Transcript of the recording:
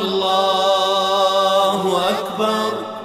الله أكبر.